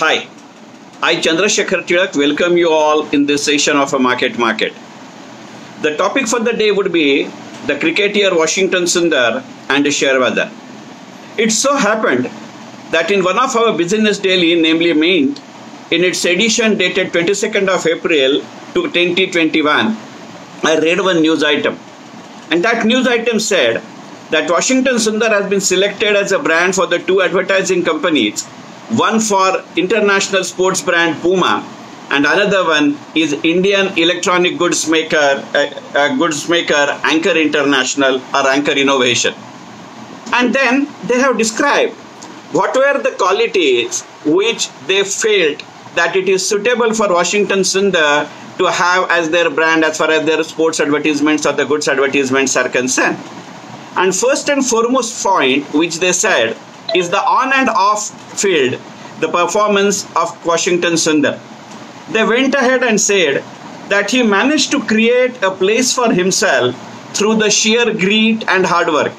Hi, I Chandrashekhar Tilak welcome you all in this session of a market market. The topic for the day would be the cricketer Washington Sundar and share bazaar. It so happened that in one of our business daily, namely Mint, in its edition dated 22nd of April to 2021, I read one news item. And that news item said that Washington Sundar has been selected as a brand for the two advertising companies, one for international sports brand Puma and another one is Indian electronic goods maker, uh, uh, goods maker Anchor International or Anchor Innovation. And then they have described what were the qualities which they felt that it is suitable for Washington Sundar to have as their brand as far as their sports advertisements or the goods advertisements are concerned. And first and foremost point which they said is the on and off field, the performance of Washington Sundar. They went ahead and said that he managed to create a place for himself through the sheer grit and hard work.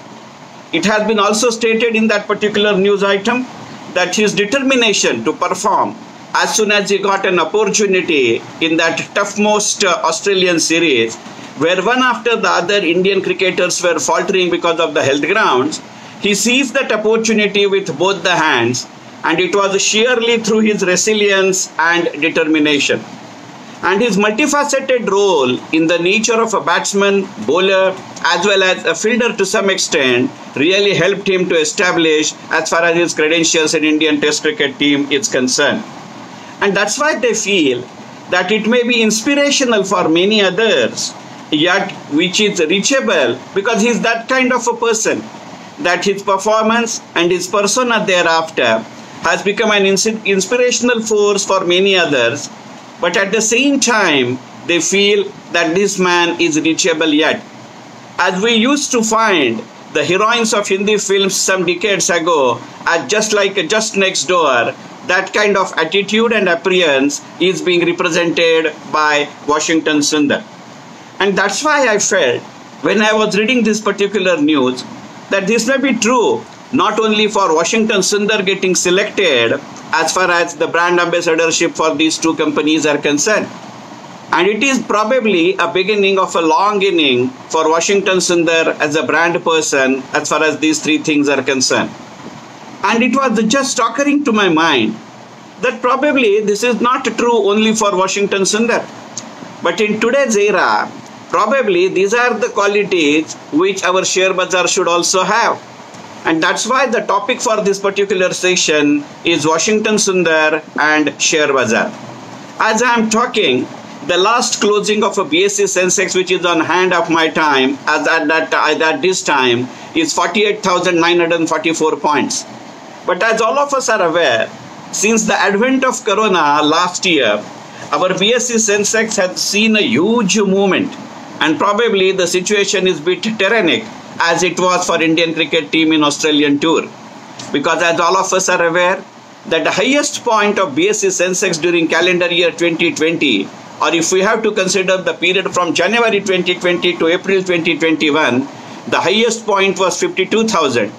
It has been also stated in that particular news item that his determination to perform as soon as he got an opportunity in that toughmost uh, Australian series, where one after the other Indian cricketers were faltering because of the health grounds, he seized that opportunity with both the hands, and it was sheerly through his resilience and determination. And his multifaceted role in the nature of a batsman, bowler, as well as a fielder to some extent really helped him to establish as far as his credentials in Indian Test cricket team is concerned. And that's why they feel that it may be inspirational for many others, yet which is reachable because he's that kind of a person that his performance and his persona thereafter has become an inspirational force for many others. But at the same time, they feel that this man is reachable yet. As we used to find the heroines of Hindi films some decades ago as just like just next door, that kind of attitude and appearance is being represented by Washington Sundar. And that's why I felt when I was reading this particular news that this may be true not only for Washington Sundar getting selected as far as the brand ambassadorship for these two companies are concerned. And it is probably a beginning of a long inning for Washington Sundar as a brand person as far as these three things are concerned. And it was just occurring to my mind that probably this is not true only for Washington Sundar. But in today's era, probably these are the qualities which our share bazaar should also have. And that's why the topic for this particular session is Washington Sundar and share bazaar. As I am talking, the last closing of a BSE Sensex which is on hand of my time as at that at this time is 48,944 points. But as all of us are aware, since the advent of Corona last year, our BSE Sensex has seen a huge movement and probably the situation is a bit tyrannic as it was for Indian cricket team in Australian tour. Because as all of us are aware, that the highest point of BSE Sensex during calendar year 2020 or if we have to consider the period from January 2020 to April 2021, the highest point was 52,000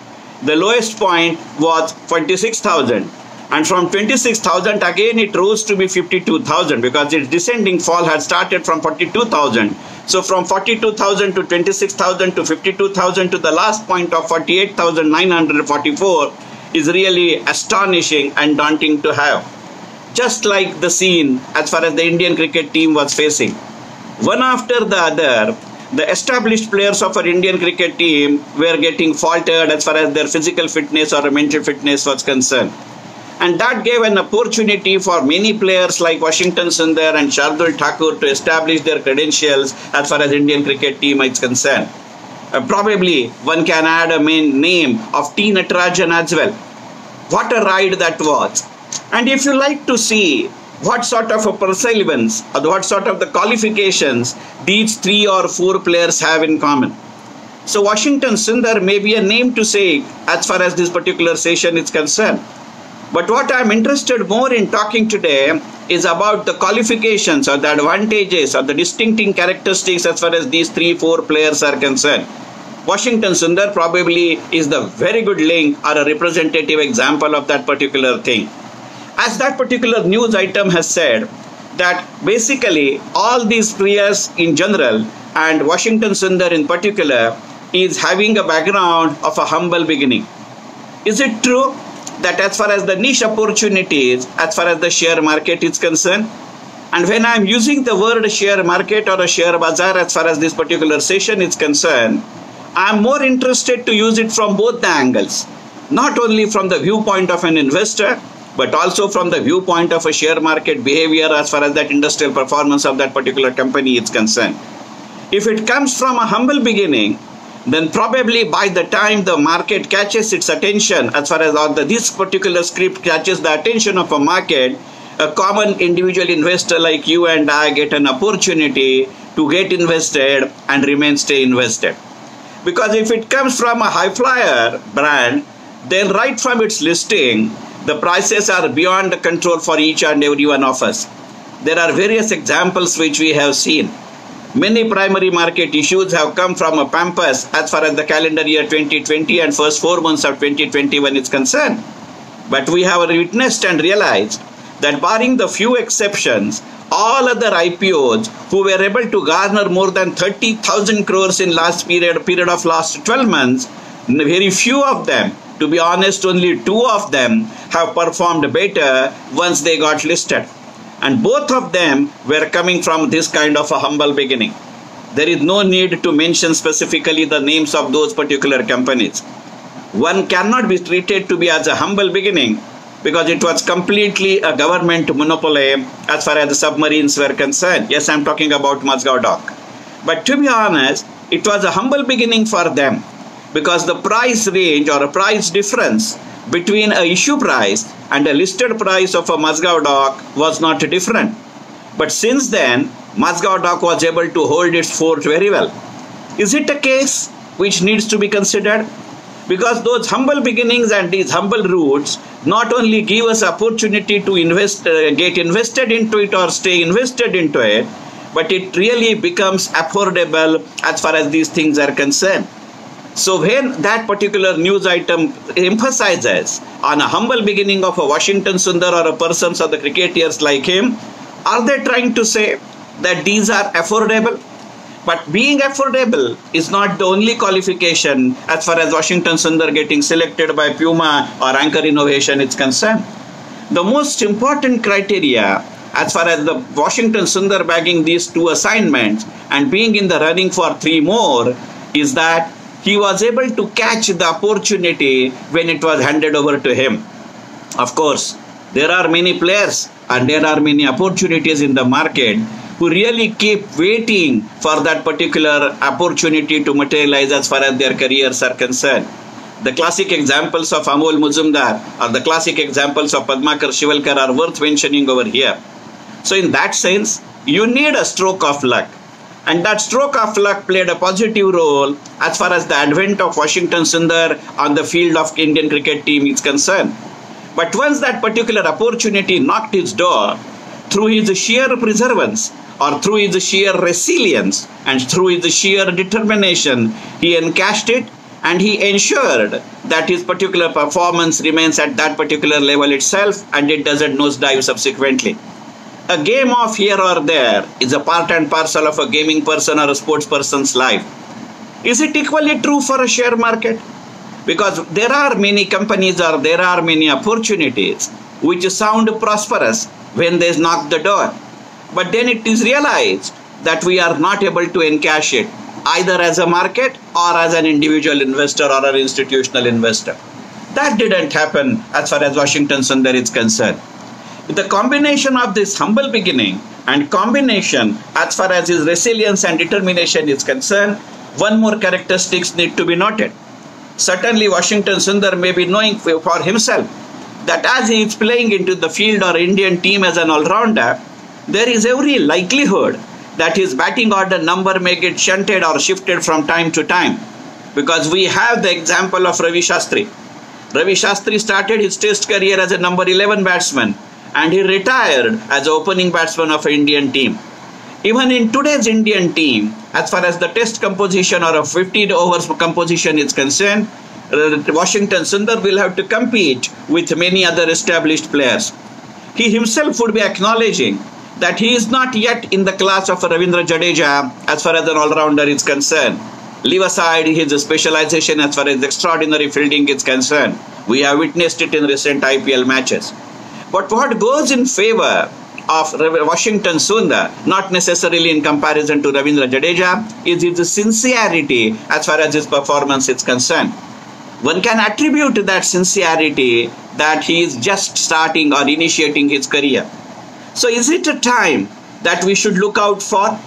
the lowest point was 26,000 and from 26,000 again it rose to be 52,000 because its descending fall had started from 42,000 so from 42,000 to 26,000 to 52,000 to the last point of 48,944 is really astonishing and daunting to have. Just like the scene as far as the Indian cricket team was facing. One after the other the established players of our Indian cricket team were getting faltered as far as their physical fitness or mental fitness was concerned. And that gave an opportunity for many players like Washington Sundar and Shardul Thakur to establish their credentials as far as Indian cricket team is concerned. Uh, probably one can add a main name of T. Natarajan as well. What a ride that was. And if you like to see what sort of a perseverance or what sort of the qualifications these three or four players have in common. So Washington Sundar may be a name to say as far as this particular session is concerned. But what I'm interested more in talking today is about the qualifications or the advantages or the distinctive characteristics as far as these three, four players are concerned. Washington Sundar probably is the very good link or a representative example of that particular thing. As that particular news item has said, that basically all these players in general and Washington Sundar in particular is having a background of a humble beginning. Is it true that as far as the niche opportunities, as far as the share market is concerned, and when I'm using the word share market or a share bazaar as far as this particular session is concerned, I'm more interested to use it from both the angles, not only from the viewpoint of an investor, but also from the viewpoint of a share market behavior as far as that industrial performance of that particular company is concerned. If it comes from a humble beginning, then probably by the time the market catches its attention, as far as the, this particular script catches the attention of a market, a common individual investor like you and I get an opportunity to get invested and remain stay invested. Because if it comes from a high flyer brand, then right from its listing, the prices are beyond the control for each and every one of us. There are various examples which we have seen. Many primary market issues have come from a pampas as far as the calendar year 2020 and first four months of 2021 is concerned. But we have witnessed and realized that barring the few exceptions, all other IPOs who were able to garner more than 30,000 crores in last period, period of last 12 months, very few of them, to be honest, only two of them have performed better once they got listed. And both of them were coming from this kind of a humble beginning. There is no need to mention specifically the names of those particular companies. One cannot be treated to be as a humble beginning because it was completely a government monopoly as far as the submarines were concerned. Yes, I'm talking about Mazgaon dock. But to be honest, it was a humble beginning for them because the price range or a price difference between a issue price and a listed price of a Mazgaon dock was not different. But since then, Mazgaon dock was able to hold its fort very well. Is it a case which needs to be considered? because those humble beginnings and these humble roots not only give us opportunity to invest uh, get invested into it or stay invested into it but it really becomes affordable as far as these things are concerned so when that particular news item emphasizes on a humble beginning of a Washington Sundar or a persons or the cricketers like him, are they trying to say that these are affordable? But being affordable is not the only qualification as far as Washington Sundar getting selected by Puma or Anchor Innovation is concerned. The most important criteria as far as the Washington Sundar bagging these two assignments and being in the running for three more is that he was able to catch the opportunity when it was handed over to him. Of course, there are many players and there are many opportunities in the market who really keep waiting for that particular opportunity to materialize as far as their careers are concerned. The classic examples of Amol Muzumdar or the classic examples of Padmakar Shivalkar are worth mentioning over here. So in that sense, you need a stroke of luck. And that stroke of luck played a positive role as far as the advent of Washington Sundar on the field of Indian cricket team is concerned. But once that particular opportunity knocked his door, through his sheer perseverance, or through his sheer resilience and through his sheer determination, he encashed it and he ensured that his particular performance remains at that particular level itself and it doesn't nosedive subsequently. A game of here or there is a part and parcel of a gaming person or a sports person's life. Is it equally true for a share market? Because there are many companies or there are many opportunities which sound prosperous when they knock the door but then it is realized that we are not able to encash it either as a market or as an individual investor or an institutional investor. That didn't happen as far as Washington Sundar is concerned. The combination of this humble beginning and combination as far as his resilience and determination is concerned, one more characteristics need to be noted. Certainly Washington Sundar may be knowing for himself that as he is playing into the field or Indian team as an all-rounder, there is every likelihood that his batting order number may get shunted or shifted from time to time because we have the example of Ravi Shastri. Ravi Shastri started his test career as a number 11 batsman and he retired as opening batsman of Indian team. Even in today's Indian team, as far as the test composition or a 50 overs composition is concerned, uh, Washington Sundar will have to compete with many other established players. he himself would be acknowledging that he is not yet in the class of Ravindra Jadeja as far as an all-rounder is concerned. Leave aside his specialization as far as extraordinary fielding is concerned. We have witnessed it in recent IPL matches. But what goes in favor of Washington Sundar, not necessarily in comparison to Ravindra Jadeja, is his sincerity as far as his performance is concerned. One can attribute to that sincerity that he is just starting or initiating his career. So, is it a time that we should look out for?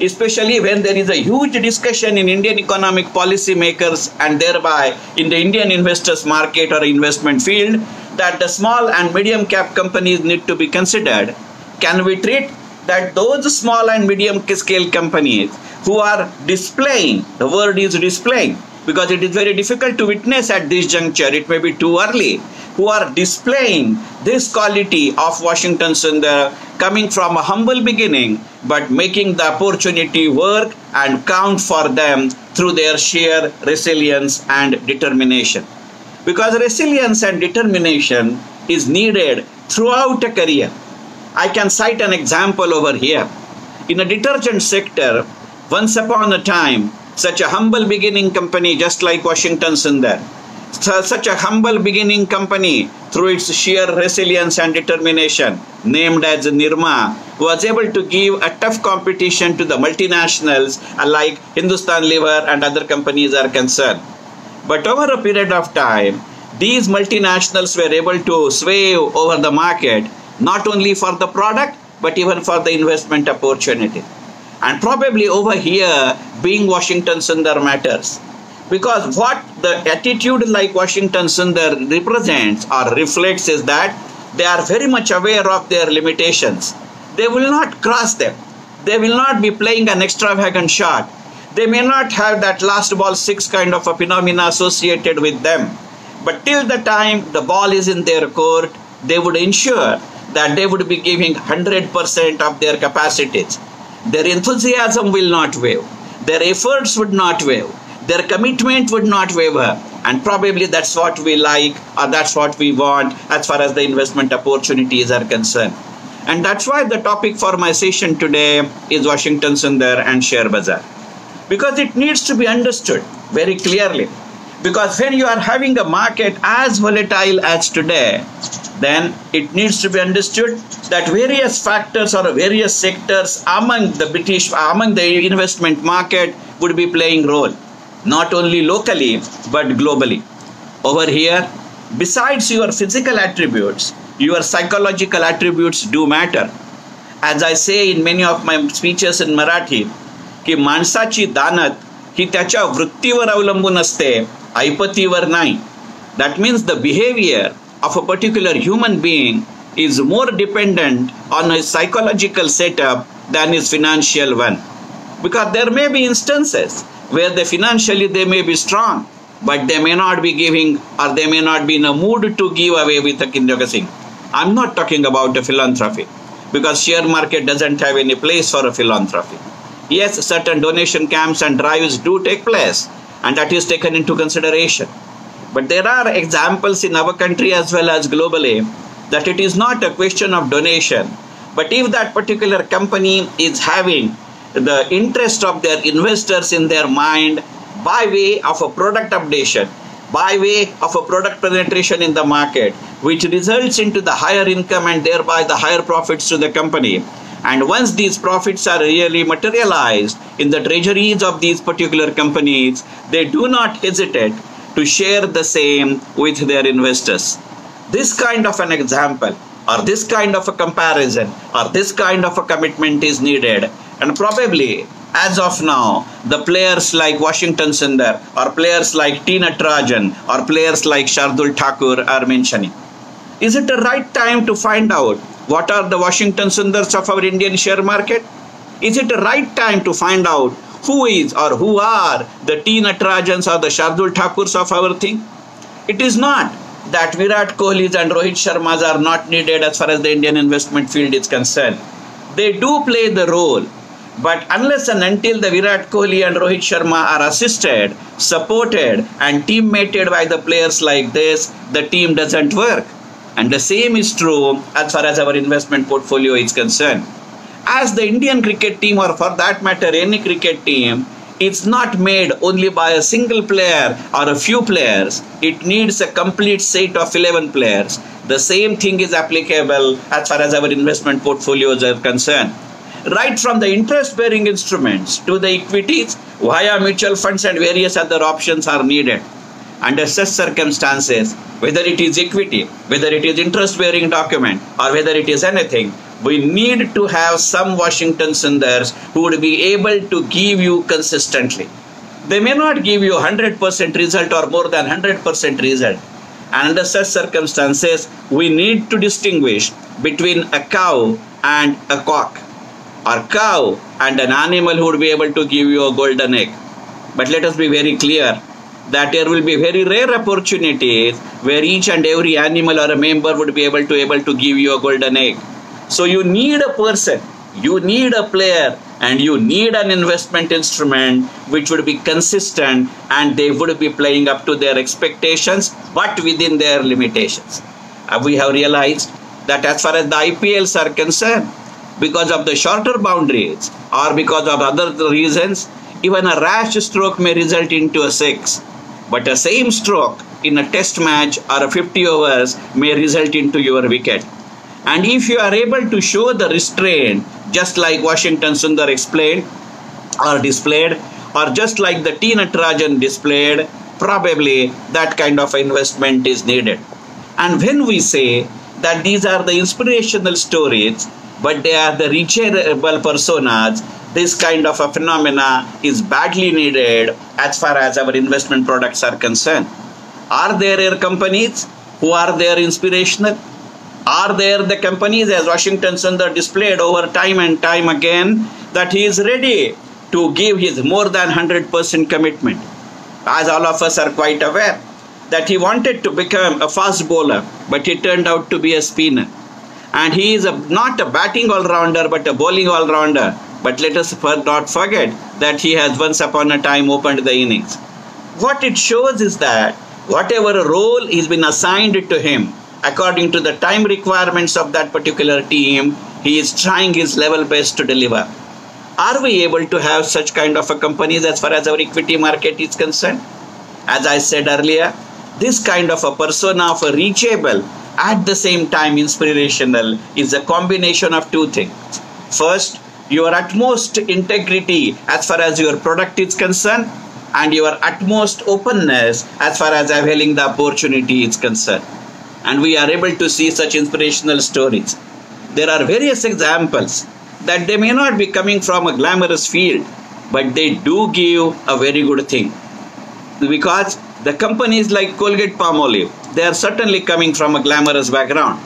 Especially when there is a huge discussion in Indian economic policy makers and thereby in the Indian investors market or investment field that the small and medium cap companies need to be considered can we treat that those small and medium scale companies who are displaying, the word is displaying, because it is very difficult to witness at this juncture, it may be too early, who are displaying this quality of Washington Sundar coming from a humble beginning, but making the opportunity work and count for them through their sheer resilience and determination. Because resilience and determination is needed throughout a career I can cite an example over here. In the detergent sector, once upon a time, such a humble beginning company just like Washington Sundar, such a humble beginning company through its sheer resilience and determination, named as Nirma, was able to give a tough competition to the multinationals like Hindustan Lever and other companies are concerned. But over a period of time, these multinationals were able to sway over the market not only for the product but even for the investment opportunity. And probably over here, being Washington Sundar matters. Because what the attitude like Washington Sundar represents or reflects is that they are very much aware of their limitations. They will not cross them. They will not be playing an extravagant shot. They may not have that last ball six kind of a phenomena associated with them. But till the time the ball is in their court, they would ensure that they would be giving 100% of their capacities. Their enthusiasm will not waver. Their efforts would not waver. Their commitment would not waver. And probably that's what we like or that's what we want as far as the investment opportunities are concerned. And that's why the topic for my session today is Washington Sundar and Share Bazaar. Because it needs to be understood very clearly. Because when you are having a market as volatile as today, then it needs to be understood that various factors or various sectors among the British, among the investment market would be playing role, not only locally but globally. Over here, besides your physical attributes, your psychological attributes do matter. As I say in many of my speeches in Marathi, की माणसाची दानत ही त्याच्या वृत्तीवर अवलंबून असते ऐपतीवर नाही that means the behaviour of a particular human being is more dependent on his psychological setup than his financial one. Because there may be instances where they financially they may be strong, but they may not be giving or they may not be in a mood to give away with a Kindoga Singh. I'm not talking about a philanthropy because share market doesn't have any place for a philanthropy. Yes, certain donation camps and drives do take place and that is taken into consideration. But there are examples in our country as well as globally that it is not a question of donation. But if that particular company is having the interest of their investors in their mind by way of a product updation, by way of a product penetration in the market, which results into the higher income and thereby the higher profits to the company. And once these profits are really materialized in the treasuries of these particular companies, they do not hesitate to share the same with their investors. This kind of an example or this kind of a comparison or this kind of a commitment is needed and probably as of now the players like Washington Sundar or players like T. Natarajan or players like Shardul Thakur are mentioning. Is it the right time to find out what are the Washington Sundars of our Indian share market? Is it the right time to find out who is or who are the T. Natarajans or the Shardul Thakurs of our thing? It is not that Virat Kohlis and Rohit Sharmas are not needed as far as the Indian investment field is concerned. They do play the role, but unless and until the Virat Kohli and Rohit Sharma are assisted, supported, and teammated by the players like this, the team doesn't work. And the same is true as far as our investment portfolio is concerned. As the Indian cricket team, or for that matter, any cricket team, it's not made only by a single player or a few players. It needs a complete set of 11 players. The same thing is applicable as far as our investment portfolios are concerned. Right from the interest bearing instruments to the equities, via mutual funds and various other options are needed. Under such circumstances, whether it is equity, whether it is interest bearing document, or whether it is anything, we need to have some Washington Sundars who would be able to give you consistently. They may not give you 100% result or more than 100% result. And under such circumstances, we need to distinguish between a cow and a cock, or cow and an animal who would be able to give you a golden egg. But let us be very clear that there will be very rare opportunities where each and every animal or a member would be able to able to give you a golden egg so you need a person, you need a player, and you need an investment instrument which would be consistent and they would be playing up to their expectations but within their limitations. Uh, we have realized that as far as the IPLs are concerned, because of the shorter boundaries or because of other reasons, even a rash stroke may result into a six. But a same stroke in a test match or a 50 overs may result into your wicket. And if you are able to show the restraint, just like Washington Sundar explained or displayed, or just like the T. Natarajan displayed, probably that kind of investment is needed. And when we say that these are the inspirational stories, but they are the reachable personas, this kind of a phenomena is badly needed as far as our investment products are concerned. Are there air companies who are there inspirational? Are there the companies, as Washington Sundar displayed over time and time again, that he is ready to give his more than 100% commitment? As all of us are quite aware, that he wanted to become a fast bowler, but he turned out to be a spinner. And he is a, not a batting all rounder, but a bowling all rounder. But let us not forget that he has once upon a time opened the innings. What it shows is that whatever role is been assigned to him, according to the time requirements of that particular team, he is trying his level best to deliver. Are we able to have such kind of a companies as far as our equity market is concerned? As I said earlier, this kind of a persona of a reachable at the same time inspirational is a combination of two things. First, your utmost integrity as far as your product is concerned and your utmost openness as far as availing the opportunity is concerned and we are able to see such inspirational stories. There are various examples that they may not be coming from a glamorous field, but they do give a very good thing. Because the companies like Colgate Palmolive, they are certainly coming from a glamorous background.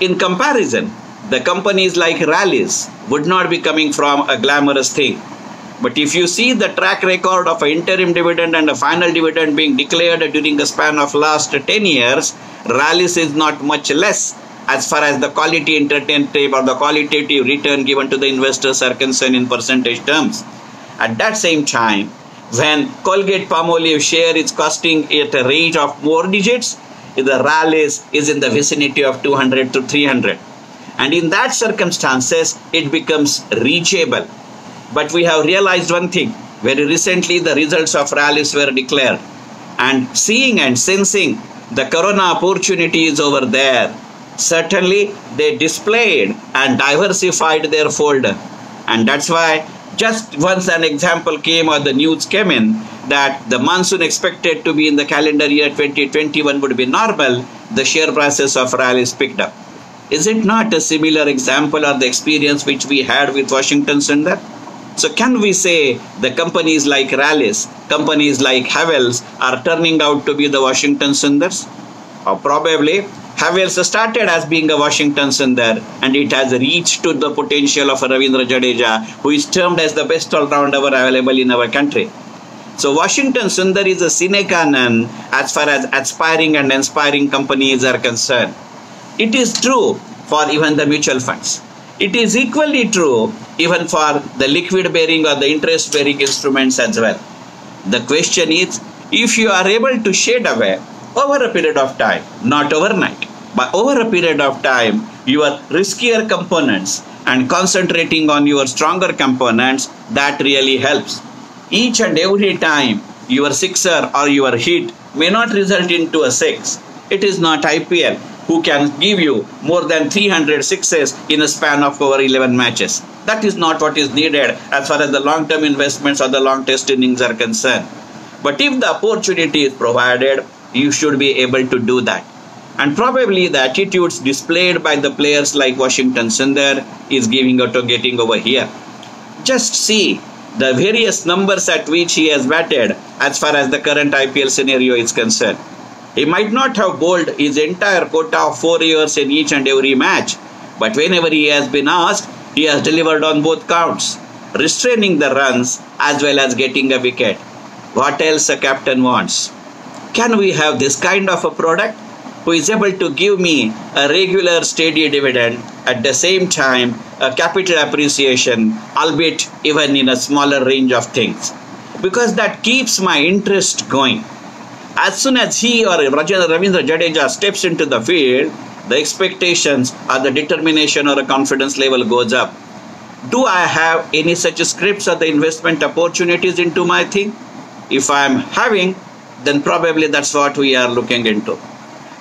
In comparison, the companies like Rallis would not be coming from a glamorous thing. But if you see the track record of an interim dividend and a final dividend being declared during the span of last 10 years, Rallis is not much less as far as the quality entertainment or the qualitative return given to the investors are concerned in percentage terms. At that same time, when Colgate Palmolive share is costing at a rate of more digits, the Rallis is in the vicinity of 200 to 300. And in that circumstances, it becomes reachable but we have realized one thing. Very recently, the results of Rallis were declared. And seeing and sensing the corona opportunity is over there, certainly they displayed and diversified their folder. And that's why just once an example came or the news came in that the monsoon expected to be in the calendar year 2021 would be normal, the share prices of Rallis picked up. Is it not a similar example or the experience which we had with Washington Sundar? So can we say the companies like Rallis, companies like Havells are turning out to be the Washington Sundars? Or probably Havells started as being a Washington Sundar and it has reached to the potential of Ravindra Jadeja who is termed as the best all-rounder available in our country. So Washington Sundar is a sine qua non as far as aspiring and inspiring companies are concerned. It is true for even the mutual funds. It is equally true even for the liquid bearing or the interest bearing instruments as well. The question is if you are able to shade away over a period of time, not overnight, But over a period of time, your riskier components and concentrating on your stronger components, that really helps. Each and every time, your sixer or your hit may not result into a six. It is not IPL who can give you more than 300 sixes in a span of over 11 matches. That is not what is needed as far as the long term investments or the long test innings are concerned. But if the opportunity is provided, you should be able to do that. And probably the attitudes displayed by the players like Washington Sundar is giving out to getting over here. Just see the various numbers at which he has batted as far as the current IPL scenario is concerned. He might not have bowled his entire quota of four years in each and every match, but whenever he has been asked, he has delivered on both counts, restraining the runs as well as getting a wicket. What else a captain wants? Can we have this kind of a product who is able to give me a regular steady dividend at the same time a capital appreciation, albeit even in a smaller range of things? Because that keeps my interest going as soon as he or Rajendra Ravindra Jadeja steps into the field, the expectations or the determination or a confidence level goes up. Do I have any such scripts or the investment opportunities into my thing? If I am having, then probably that's what we are looking into.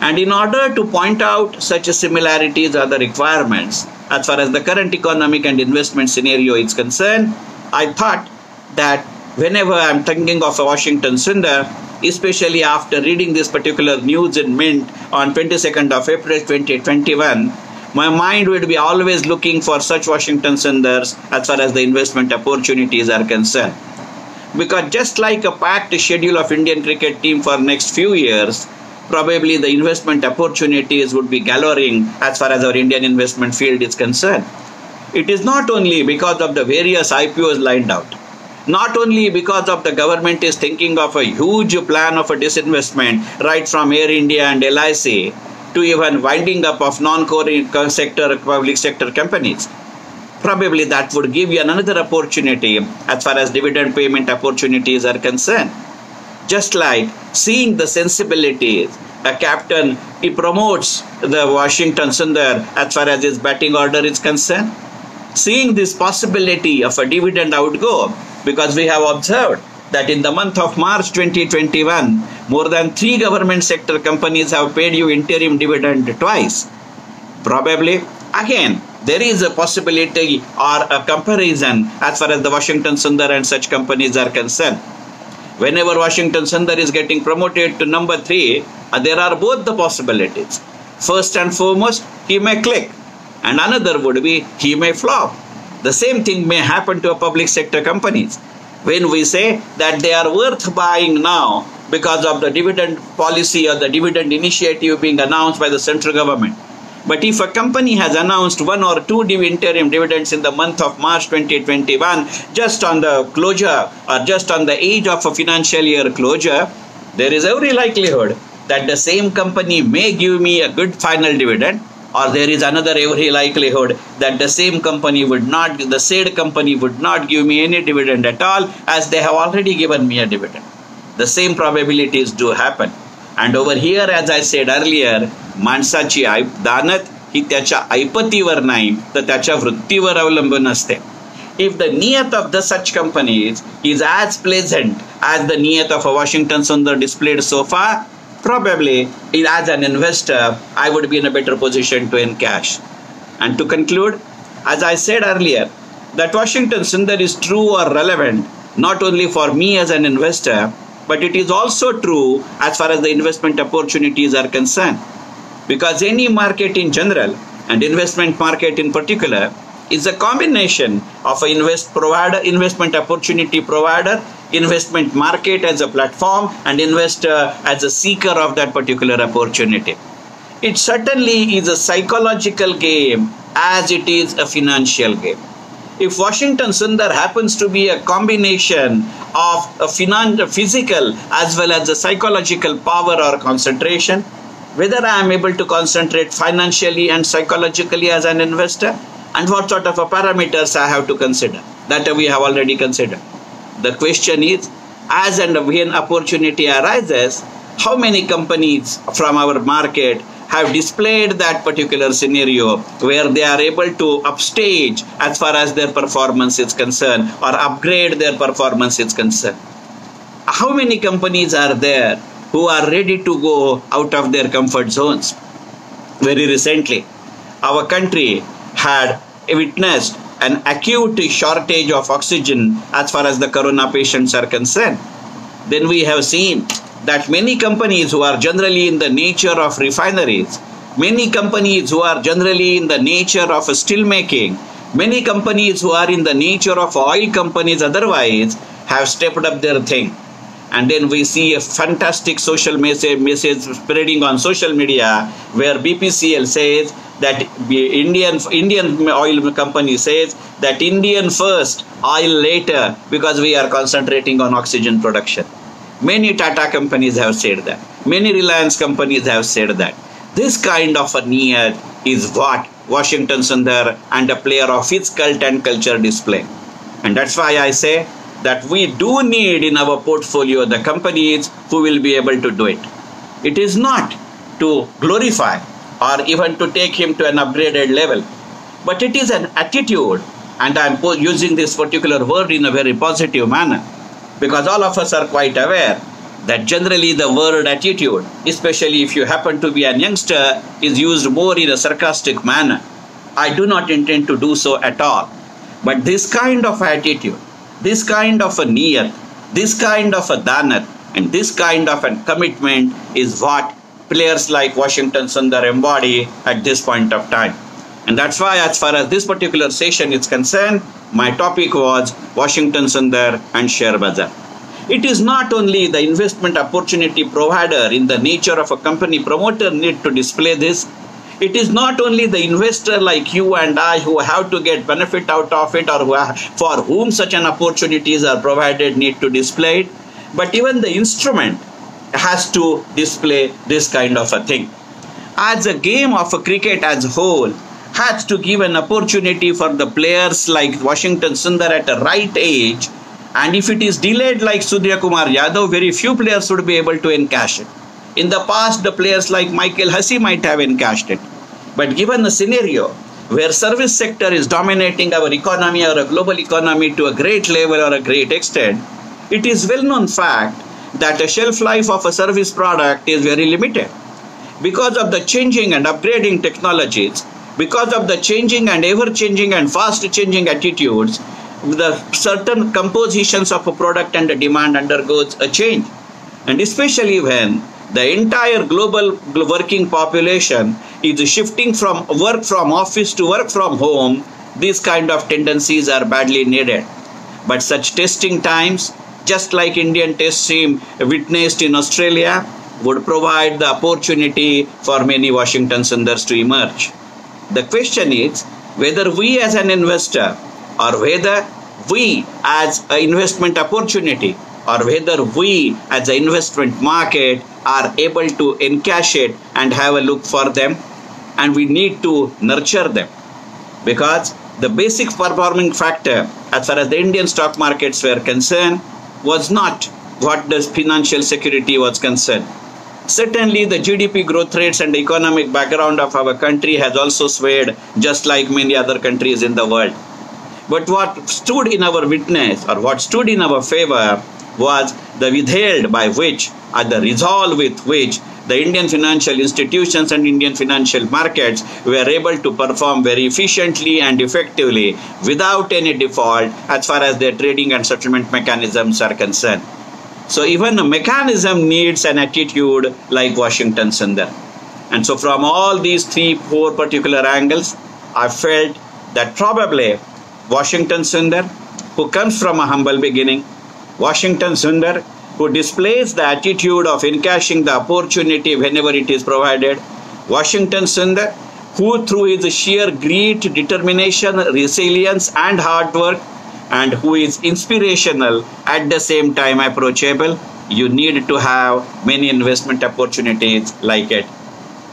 And in order to point out such similarities or the requirements as far as the current economic and investment scenario is concerned, I thought that whenever I'm thinking of a Washington Sundar, especially after reading this particular news in Mint on 22nd of April 2021, my mind would be always looking for such Washington Sundars as far as the investment opportunities are concerned. Because just like a packed schedule of Indian cricket team for next few years, probably the investment opportunities would be galloring as far as our Indian investment field is concerned. It is not only because of the various IPOs lined out not only because of the government is thinking of a huge plan of a disinvestment right from Air India and LIC to even winding up of non-core sector public sector companies. Probably that would give you another opportunity as far as dividend payment opportunities are concerned. Just like seeing the sensibilities a captain he promotes the washington sundar as far as his batting order is concerned seeing this possibility of a dividend outgo because we have observed that in the month of March 2021, more than three government sector companies have paid you interim dividend twice. Probably, again, there is a possibility or a comparison as far as the Washington Sundar and such companies are concerned. Whenever Washington Sundar is getting promoted to number three, uh, there are both the possibilities. First and foremost, he may click, and another would be he may flop. The same thing may happen to a public sector companies. When we say that they are worth buying now because of the dividend policy or the dividend initiative being announced by the central government. But if a company has announced one or two interim dividends in the month of March 2021, just on the closure or just on the age of a financial year closure, there is every likelihood that the same company may give me a good final dividend or there is another every likelihood that the same company would not, the said company would not give me any dividend at all as they have already given me a dividend. The same probabilities do happen. And over here, as I said earlier, माणसाची दानत ही त्याच्या ऐपतीवर नाही तर त्याच्या वृत्तीवर अवलंबून असते if the niyat of the such companies is as pleasant as the niyat of a Washington Sundar displayed so far, probably as an investor, I would be in a better position to encash. And to conclude, as I said earlier, that Washington Sundar is true or relevant not only for me as an investor, but it is also true as far as the investment opportunities are concerned. Because any market in general and investment market in particular is a combination of an invest provider, investment opportunity provider, investment market as a platform, and investor as a seeker of that particular opportunity. It certainly is a psychological game as it is a financial game. If Washington Sundar happens to be a combination of a finan- physical as well as a psychological power or concentration, whether I am able to concentrate financially and psychologically as an investor, and what sort of parameters I have to consider. That we have already considered. The question is, as and when opportunity arises, how many companies from our market have displayed that particular scenario where they are able to upstage as far as their performance is concerned or upgrade their performance is concerned. How many companies are there who are ready to go out of their comfort zones? Very recently, our country had witnessed an acute shortage of oxygen as far as the corona patients are concerned. Then we have seen that many companies who are generally in the nature of refineries, many companies who are generally in the nature of steel making, many companies who are in the nature of oil companies otherwise have stepped up their thing. And then we see a fantastic social message, message spreading on social media where BPCL says that Indian Indian oil company says that Indian first, oil later, because we are concentrating on oxygen production. Many Tata companies have said that. Many Reliance companies have said that. This kind of a niyat is what Washington Sundar and a player of its cult and culture display. And that's why I say that we do need in our portfolio the companies who will be able to do it. It is not to glorify or even to take him to an upgraded level. But it is an attitude, and I'm using this particular word in a very positive manner because all of us are quite aware that generally the word attitude, especially if you happen to be a youngster, is used more in a sarcastic manner. I do not intend to do so at all. But this kind of attitude, this kind of a niyat, this kind of a danar, and this kind of a commitment is what players like Washington Sundar embody at this point of time. And that's why, as far as this particular session is concerned, my topic was Washington Sundar and Share Bazaar. It is not only the investment opportunity provider in the nature of a company promoter need to display this. It is not only the investor like you and I who have to get benefit out of it or for whom such an opportunities are provided need to display it, but even the instrument has to display this kind of a thing. As a game of a cricket as a whole has to give an opportunity for the players like Washington Sundar at a right age and if it is delayed like Surya Kumar Yadav, very few players would be able to encash it. In the past, the players like Michael Hussey might have encashed it. But given the scenario where service sector is dominating our economy or a global economy to a great level or a great extent, it is well known fact that the shelf life of a service product is very limited. Because of the changing and upgrading technologies, because of the changing and ever changing and fast changing attitudes, the certain compositions of a product and the demand undergoes a change. And especially when the entire global working population is shifting from work from office to work from home, these kind of tendencies are badly needed. But such testing times just like Indian test team witnessed in Australia, would provide the opportunity for many Washington Sundars to emerge. The question is whether we as an investor or whether we as an investment opportunity or whether we as an investment market are able to encash it and have a look for them and we need to nurture them because the basic performing factor as far as the Indian stock markets were concerned was not what the financial security was concerned. Certainly, the GDP growth rates and economic background of our country has also swayed just like many other countries in the world. But what stood in our witness or what stood in our favor was the withheld by which or the resolve with which the Indian financial institutions and Indian financial markets were able to perform very efficiently and effectively without any default as far as their trading and settlement mechanisms are concerned. So even a mechanism needs an attitude like Washington Sundar. And so from all these three, four particular angles, I felt that probably Washington Sundar, who comes from a humble beginning, Washington Sundar, who displays the attitude of encashing the opportunity whenever it is provided. Washington Sundar, who through his sheer grit, determination, resilience, and hard work, and who is inspirational at the same time approachable, you need to have many investment opportunities like it.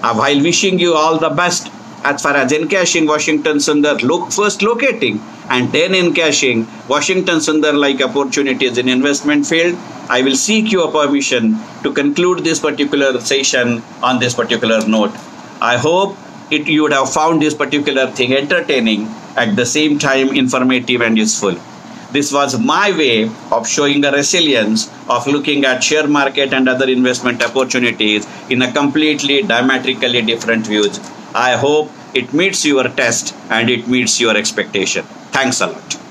Uh, while wishing you all the best as far as encashing Washington Sundar, look first locating and then encashing Washington Sundar like opportunities in investment field. I will seek your permission to conclude this particular session on this particular note. I hope it you would have found this particular thing entertaining at the same time informative and useful. This was my way of showing the resilience of looking at share market and other investment opportunities in a completely diametrically different views. I hope it meets your test and it meets your expectation. Thanks a lot.